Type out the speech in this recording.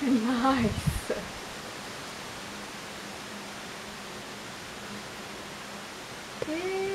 Nice. Okay.